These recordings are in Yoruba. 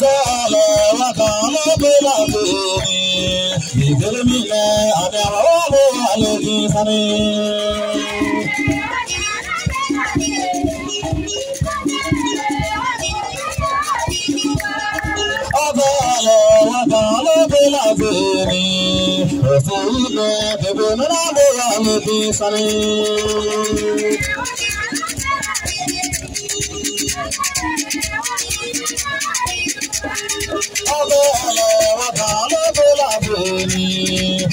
tẹ àlọ́ wa kan lọ́gbẹ́ láti omi. Ìgbélé mi lẹ àmì àwọn ọmọ àlejò sáré. Ọbẹ̀ àlọ́ wa kan lọ́gbẹ́ láti omi. Òfin ilẹ̀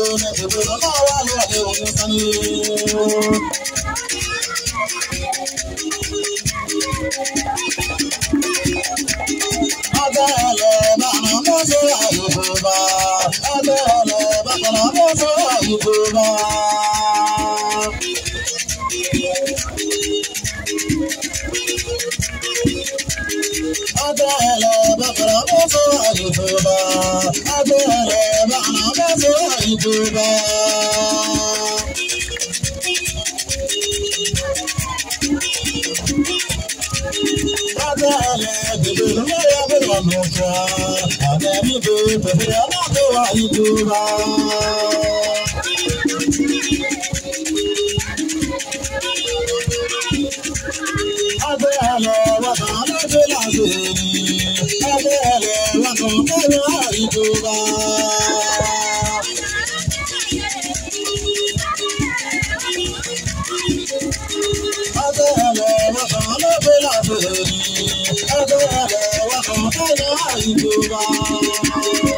obodo na-awa alụ adịghị Adala bana mọ́tò àyùbọ̀bà. Adala bana mọ́tò àyùbọ̀bà. Adala bana mọ́tò àyùbọ̀bà ìjọba. Bàbá àlẹ́ ìdìbò lórí abẹ́rẹ́ ọ̀nà ọ̀jà. Àlẹ́ ìdìbò pẹ̀lú aláàbẹ̀wà ìjọba. Abẹ́ àlọ́ wà kàn án lọ́jọ́ láti rìn. Abẹ́ àlọ́ wà kàn án lọ́jọ́ àìjọba. Adéyàlẹ̀ wọ́n kàn lóde lábẹ́ rí. Adéyàlẹ̀ wọ́n kàn